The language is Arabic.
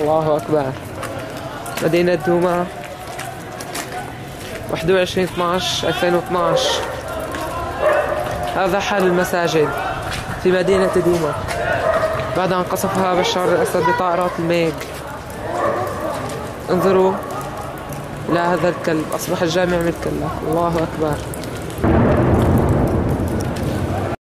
الله أكبر. مدينة دوما 21 12 2012 هذا حال المساجد في مدينة دوما. بعد أن قصفها بشار الأسد بطائرات الميغ. انظروا إلى هذا الكلب أصبح الجامع ملكا له. الله أكبر.